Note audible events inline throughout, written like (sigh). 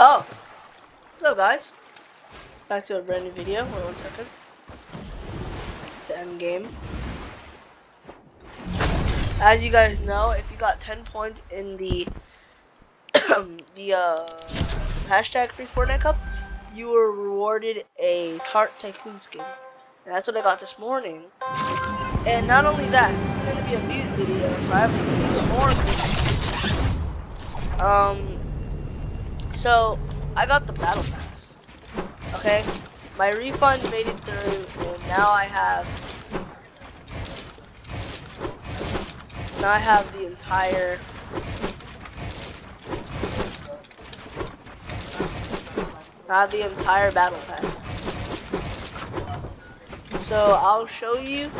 Oh, hello guys. Back to a brand new video. Wait one second. It's end game. As you guys know, if you got 10 points in the (coughs) the uh, hashtag free Fortnite Cup, you were rewarded a Tart Tycoon skin. And that's what I got this morning. And not only that, this is gonna be a news video, so I have to even more. Um, so, I got the Battle Pass. Okay? My refund made it through, and now I have... Now I have the entire... Have the entire Battle Pass. So, I'll show you,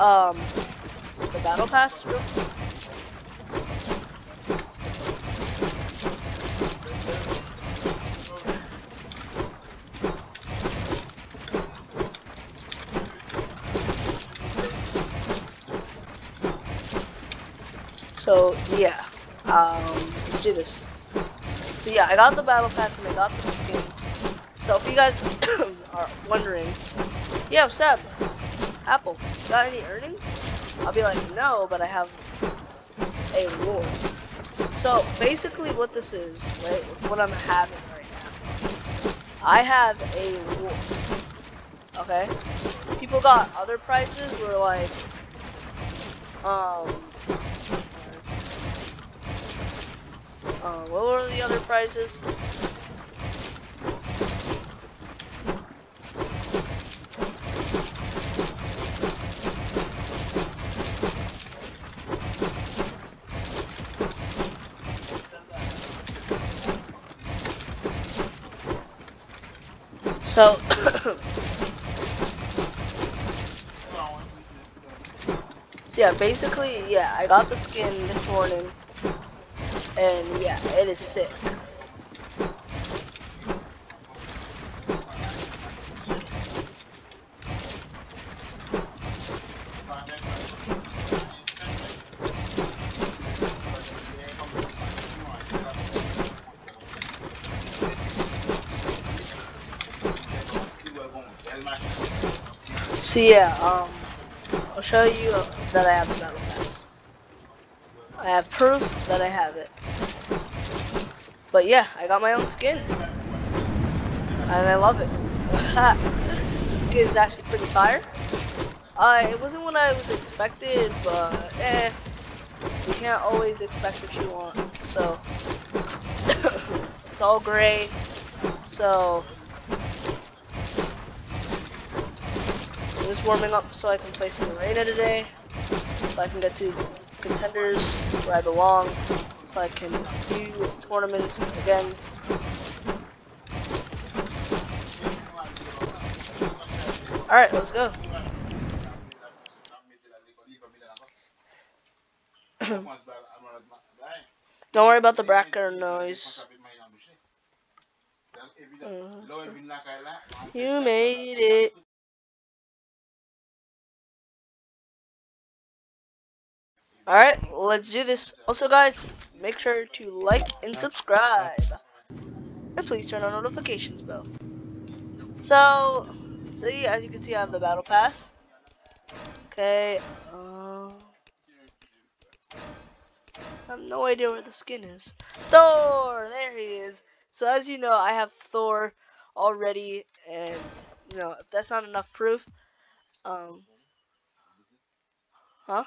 um, the Battle Pass real quick. So yeah, um, let's do this. So yeah, I got the battle pass and I got the skin. So if you guys (coughs) are wondering, yeah, Seb, Apple, got any earnings? I'll be like, no, but I have a reward. So basically, what this is, right? What I'm having right now, I have a reward. Okay, people got other prizes where like, um. Uh, what were the other prizes? So, (coughs) so yeah, basically, yeah, I got the skin this morning. And yeah, it is sick. So yeah, um, I'll show you that I have the battle pass. I have proof that I have it. But yeah, I got my own skin. And I love it. (laughs) the skin is actually pretty fire. Uh, it wasn't what I was expected, but eh. You can't always expect what you want. So, (coughs) it's all gray. So, I'm just warming up so I can play some arena today. So I can get to contenders where I belong so I can do tournaments again. Alright, let's go. (coughs) Don't worry about the background noise. Uh, you made it. Alright, let's do this. Also, guys, make sure to like and subscribe. And please turn on notifications bell. So, see, as you can see, I have the battle pass. Okay, uh, I have no idea where the skin is. Thor! There he is. So, as you know, I have Thor already, and, you know, if that's not enough proof, um, huh?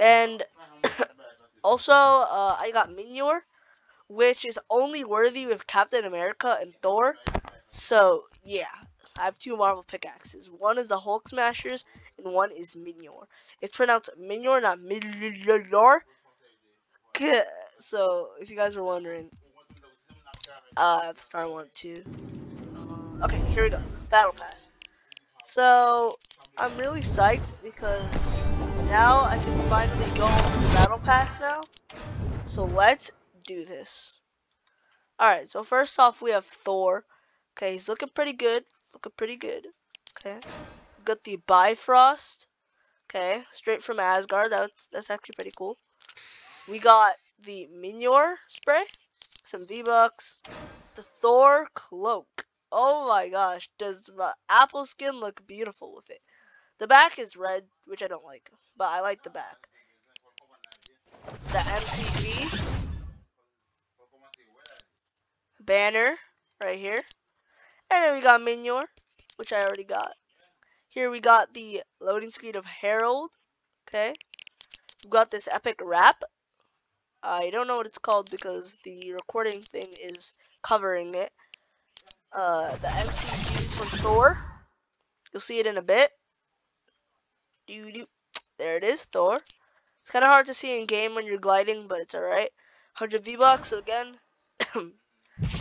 And (coughs) also, uh, I got Minior, which is only worthy with Captain America and Thor. So, yeah. I have two Marvel pickaxes. One is the Hulk Smashers, and one is Minior. It's pronounced Minior, not Minior. (laughs) So, if you guys were wondering, uh, I have to start one. Uh, okay, here we go. Battle Pass. So, I'm really psyched because now I can finally go on the battle pass now. So let's do this. Alright, so first off we have Thor. Okay, he's looking pretty good. Looking pretty good. Okay. Got the Bifrost. Okay, straight from Asgard. That's that's actually pretty cool. We got the Mjolnir spray, some V-Bucks, the Thor cloak. Oh my gosh, does the apple skin look beautiful with it? The back is red, which I don't like, but I like the back. The MTG banner right here. And then we got Mjolnir, which I already got. Here we got the loading screen of Harold. Okay. We've got this epic wrap. I don't know what it's called because the recording thing is covering it. Uh, the MCG from Thor. You'll see it in a bit. (tsk) There it is, Thor. It's kind of hard to see in game when you're gliding, but it's alright. 100 V-Bucks, again, (coughs)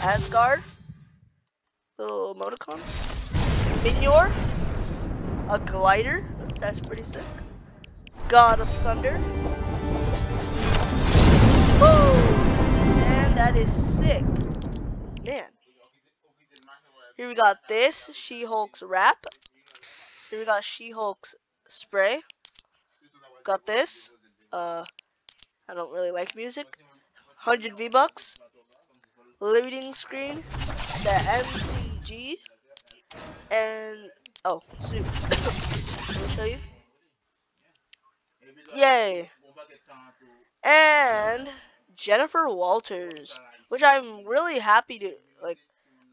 Asgard. Little emoticon. Mjolnir. A glider. That's pretty sick. God of Thunder. Woo! And that is sick. Man. Here we got this. She-Hulk's wrap. Here we got She-Hulk's spray. Got this. Uh, I don't really like music. 100 V-Bucks. Loading screen. The MCG. And, oh, shoot. (coughs) Let me show you. Yay. And Jennifer Walters, which I'm really happy to, like,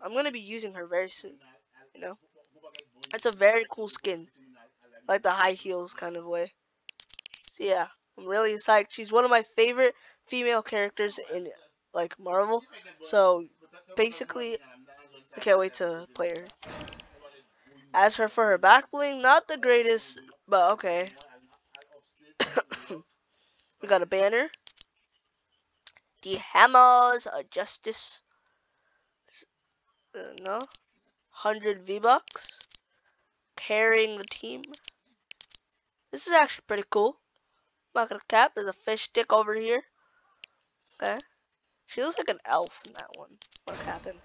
I'm going to be using her very soon, you know. It's a very cool skin, like the high heels kind of way. So yeah, I'm really psyched. She's one of my favorite female characters in, like, Marvel. So, basically, I can't wait to play her. As her for her back bling, not the greatest, but okay. (coughs) we got a banner. The Hammers of Justice. Uh, no. 100 V-Bucks. Carrying the team. This is actually pretty cool. Not gonna cap. There's a fish stick over here. Okay. She looks like an elf in that one. What happened?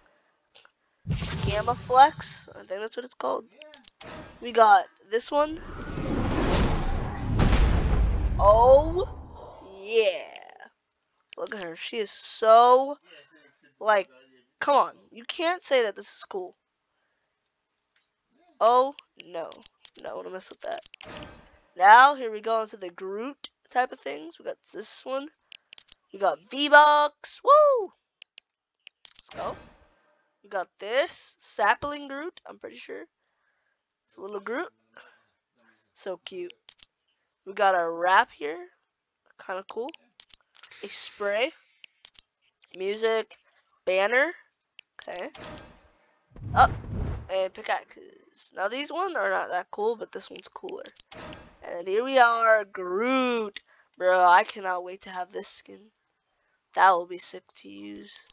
Gamma Flex. I think that's what it's called. We got this one. Oh, yeah. Look at her. She is so, like, come on. You can't say that this is cool. Oh, no. No, I want to mess with that. Now, here we go into the Groot type of things. We got this one. We got V-Bucks. Woo! Let's go. We got this. Sapling Groot, I'm pretty sure. It's a little Groot. So cute. We got a wrap here. Kind of cool. A spray. Music. Banner. Okay. Up. And pickaxes. Now these ones are not that cool, but this one's cooler. And here we are. Groot. Bro, I cannot wait to have this skin. That will be sick to use.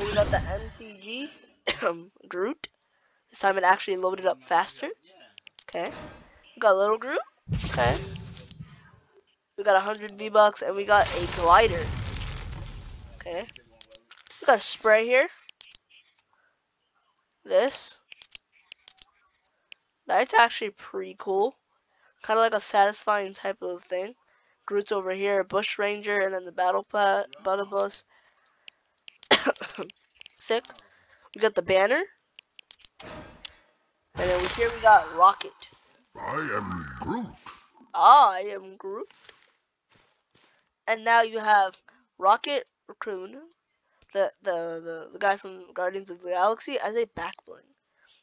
We got the MCG (coughs) Groot. This time it actually loaded up faster. Okay. We got a little Groot. Okay. We got 100 V-Bucks and we got a glider. Okay. We got a spray here. This. That's actually pretty cool. Kind of like a satisfying type of thing. Groot's over here, Bush Ranger, and then the Battle Pat, Battle Bus. (coughs) Sick. We got the banner. And then here we got Rocket. I am Groot. Ah, I am Groot. And now you have Rocket Raccoon, the, the, the, the guy from Guardians of the Galaxy, as a back bling.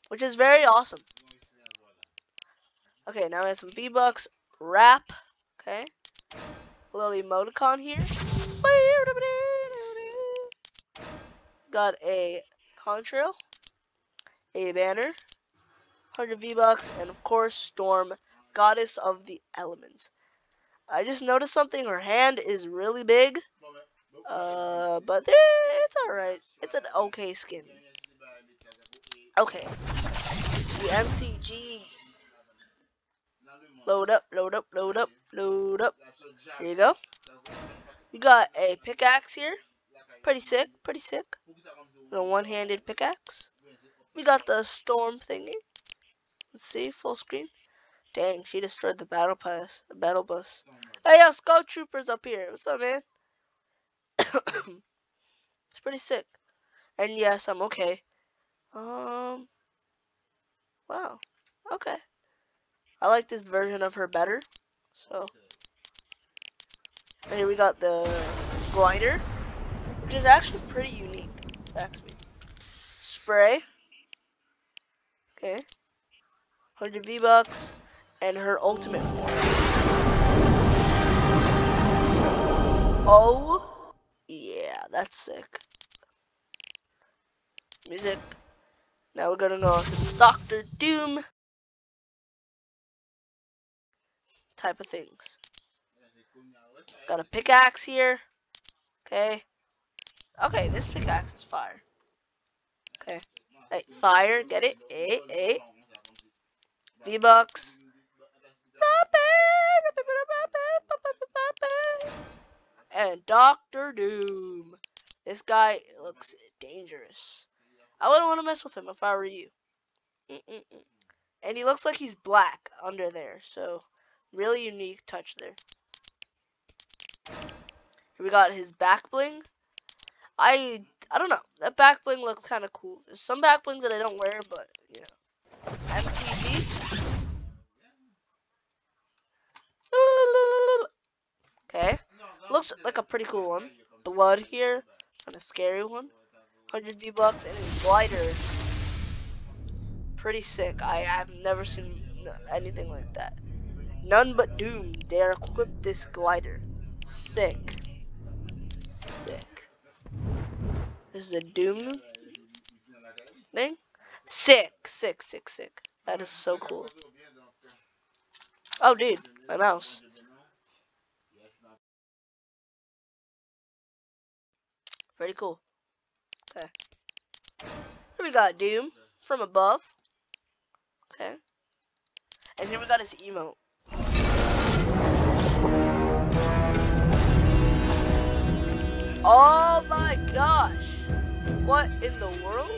Which is very awesome. Okay, now we have some V-Bucks. Wrap. Okay. A little emoticon here. Got a contrail, a banner, 100 V-Bucks, and of course Storm, Goddess of the Elements. I just noticed something, her hand is really big, uh, but it's alright. It's an okay skin. Okay. The MCG. Load up, load up, load up, load up. Here you go. We got a pickaxe here. Pretty sick, pretty sick. The one-handed pickaxe. We got the storm thingy. Let's see, full screen. Dang, she destroyed the battle pass, the battle bus. Hey, yo, Skull Troopers up here. What's up, man? (coughs) it's pretty sick. And yes, I'm okay. Um, wow. Okay. I like this version of her better. So, and here we got the glider, which is actually pretty unique. That's me. Spray. Okay. 100 V-Bucks. And her ultimate form. Oh, yeah, that's sick. Music. Now we're gonna go to Doctor Doom. Type of things. Got a pickaxe here. Okay. Okay, this pickaxe is fire. Okay. Hey, fire, get it? Eight, eight. V-Bucks. And Doctor Doom. This guy looks dangerous. I wouldn't want to mess with him if I were you. Mm -mm -mm. And he looks like he's black under there. So, really unique touch there. Here we got his back bling. I I don't know. That back bling looks kind of cool. There's some back blings that I don't wear, but, you know. MCG. Okay. Looks like a pretty cool one. Blood here. Kind of scary one. 100 V-Bucks and a glider. Pretty sick. I have never seen anything like that. None but Doom dare equip this glider. Sick. Sick. This is a Doom thing. Sick, sick, sick, sick. That is so cool. Oh, dude, my mouse. Pretty cool. Okay. Here we got Doom from above. Okay. And here we got his emote. Oh my gosh. What in the world?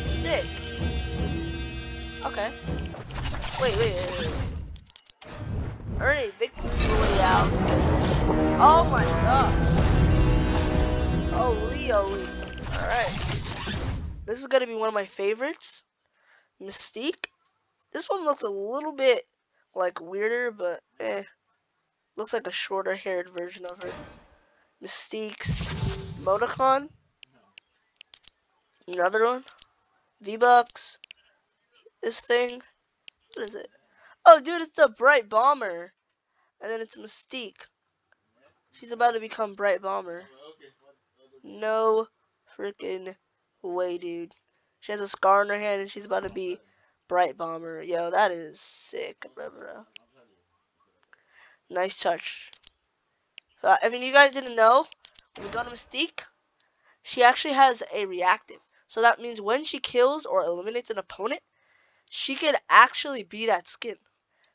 Sick. Okay. Wait, wait, wait, wait. Earn a victory get this. Oh my gosh. Holy, holy. Alright. This is gonna be one of my favorites. Mystique. This one looks a little bit like weirder, but eh. Looks like a shorter haired version of her. Mystique's Modicon. Another one. V-Bucks. This thing. What is it? Oh, dude, it's the Brite Bomber. And then it's Mystique. She's about to become Brite Bomber. No freaking way, dude. She has a scar on her hand and she's about to be Brite Bomber. Yo, that is sick, bro. Nice touch. Uh, I mean, you guys didn't know, we got a Mystique, she actually has a reactive. So that means when she kills or eliminates an opponent, she could actually be that skin.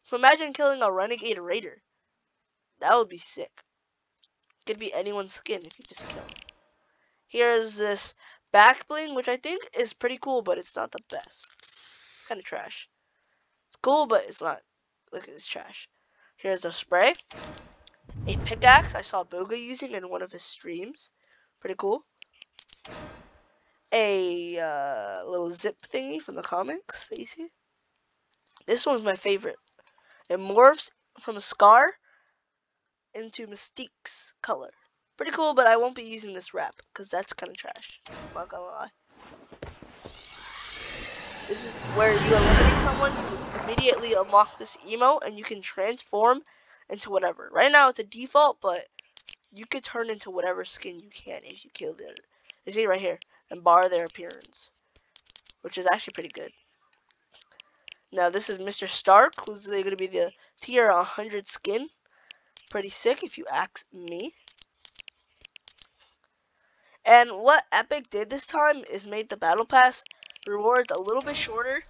So imagine killing a Renegade Raider. That would be sick. Could be anyone's skin if you just kill. Here's this back bling, which I think is pretty cool, but it's not the best. Kind of trash. It's cool, but it's not. Look at this trash. Here's a spray. A pickaxe I saw Bugha using in one of his streams. Pretty cool. A uh, little zip thingy from the comics that you see. This one's my favorite. It morphs from a scar into Mystique's color. Pretty cool, but I won't be using this wrap because that's kind of trash. Not gonna lie. This is where you eliminate someone, you immediately unlock this emote, and you can transform into whatever. Right now it's a default, but you could turn into whatever skin you can if you kill them. You see right here, and bar their appearance, which is actually pretty good. Now this is Mr. Stark, who's going to be the tier 100 skin. Pretty sick if you ask me. And what Epic did this time is made the Battle Pass rewards a little bit shorter.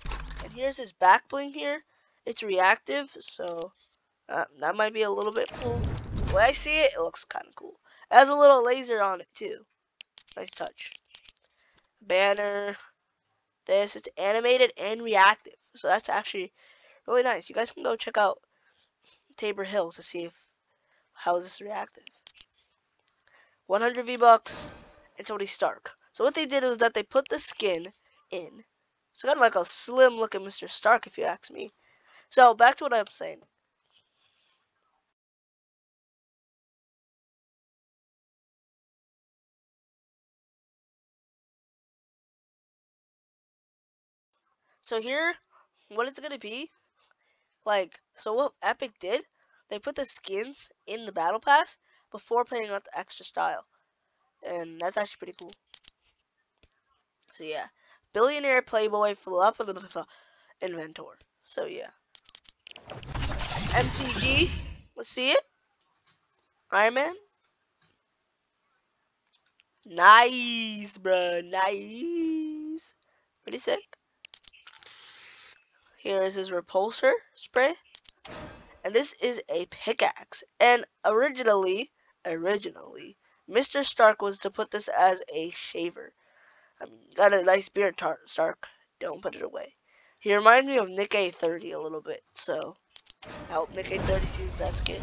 And here's his back bling here. It's reactive, so uh, that might be a little bit cool. When I see it, it looks kind of cool. It has a little laser on it too. Nice touch. Banner. This, it's animated and reactive. So that's actually Really nice. You guys can go check out Tabor Hill to see if how is this reactive. 100 V-Bucks and Tony Stark. So what they did was that they put the skin in. It's kind of like a slim looking Mr. Stark if you ask me. So back to what I'm saying. So here, what it's gonna be, like, so what Epic did, they put the skins in the Battle Pass before putting out the extra style. And that's actually pretty cool. So yeah, Billionaire Playboy Flop (laughs) Inventor. So yeah. MCG, let's see it. Iron Man. Nice, bro. Nice. Pretty sick. Here is his repulsor spray. And this is a pickaxe. And originally, originally, Mr. Stark was to put this as a shaver. I mean, got a nice beard, Stark. Don't put it away. He reminds me of Nick A30 a little bit, so I hope Nick A30 sees that skin.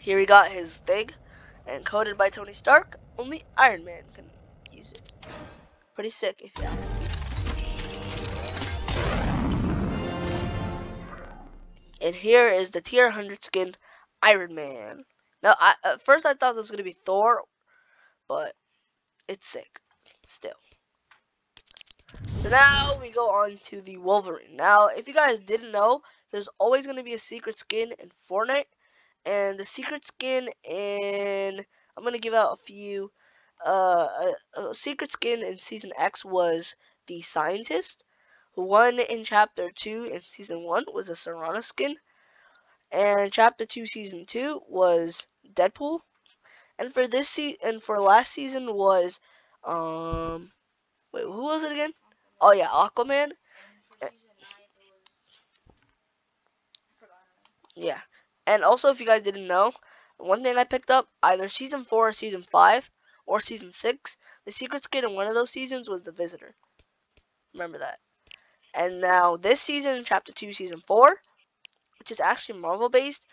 Here we got his thing, and coded by Tony Stark. Only Iron Man can use it. Pretty sick, if you ask And here is the tier 100 skin Iron Man. Now, I, at first I thought this was going to be Thor, but it's sick. Still. So now we go on to the Wolverine. Now, if you guys didn't know, there's always going to be a secret skin in Fortnite. And the secret skin in... I'm going to give out a few. Uh, a, a secret skin in Season X was the Scientist. One in Chapter 2 in Season 1 was a Serana skin. And Chapter 2 Season 2 was Deadpool. And for this season, and for last season was, um, wait, who was it again? Oh yeah, Aquaman. Yeah. And also, if you guys didn't know, one thing I picked up, either Season 4 or Season 5, or Season 6, the secret skin in one of those seasons was the Visitor. Remember that. And now this season, Chapter 2, Season 4, which is actually Marvel based,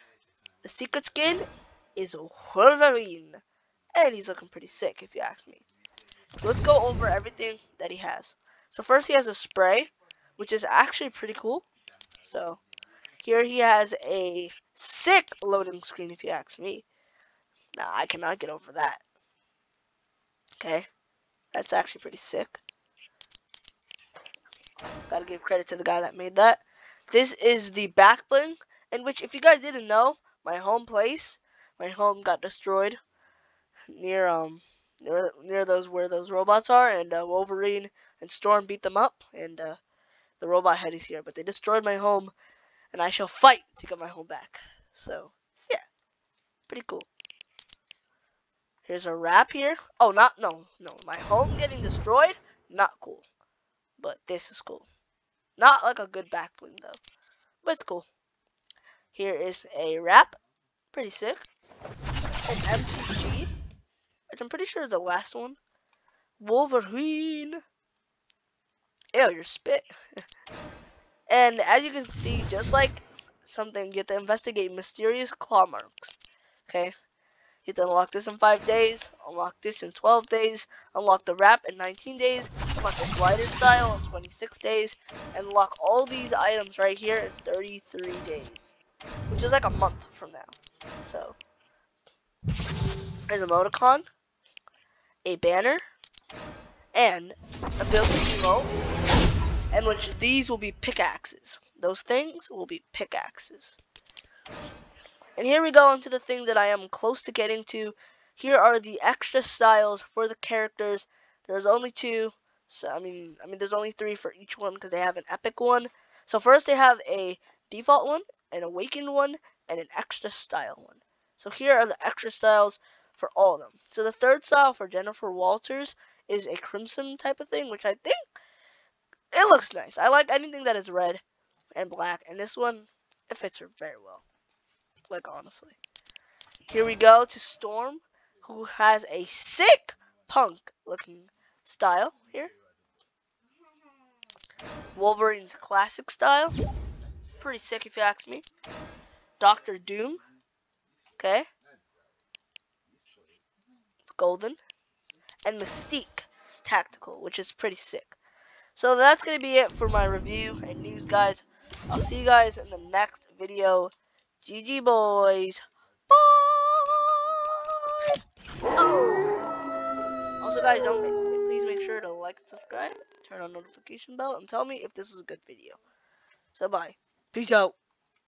the secret skin is Wolverine. And he's looking pretty sick, if you ask me. So let's go over everything that he has. So first he has a spray, which is actually pretty cool. So here he has a sick loading screen, if you ask me. Now I cannot get over that. Okay, that's actually pretty sick. Gotta give credit to the guy that made that. This is the back bling, in which, if you guys didn't know, my home place, my home got destroyed near um near near those where those robots are, and uh, Wolverine and Storm beat them up, and uh, the robot head is here. But they destroyed my home, and I shall fight to get my home back. So yeah, pretty cool. Here's a wrap here. Oh, not no no. My home getting destroyed, not cool. But this is cool. Not like a good back bling though, but it's cool. Here is a wrap, pretty sick. An MCG, which I'm pretty sure is the last one. Wolverine. Ew, your spit. (laughs) and as you can see, just like something, you have to investigate mysterious claw marks. Okay? You have to unlock this in 5 days, unlock this in 12 days, unlock the wrap in 19 days, unlock the glider style in 26 days, and lock all these items right here in 33 days. Which is like a month from now. So, there's a emoticon, a banner, and a built-in emote, and which these will be pickaxes. Those things will be pickaxes. And here we go into the thing that I am close to getting to. Here are the extra styles for the characters. There's only two. So I mean, I mean, there's only three for each one because they have an epic one. So first they have a default one, an awakened one, and an extra style one. So here are the extra styles for all of them. So the third style for Jennifer Walters is a crimson type of thing, which I think it looks nice. I like anything that is red and black, and this one, it fits her very well. Like, honestly. Here we go to Storm, who has a sick punk looking style here. Wolverine's classic style. Pretty sick if you ask me. Doctor Doom. Okay. It's golden. And Mystique is tactical, which is pretty sick. So that's going to be it for my review and news, guys. I'll see you guys in the next video. GG, boys. Bye! Oh. Also, guys, don't please make sure to like and subscribe, turn on notification bell, and tell me if this is a good video. So, bye. Peace out.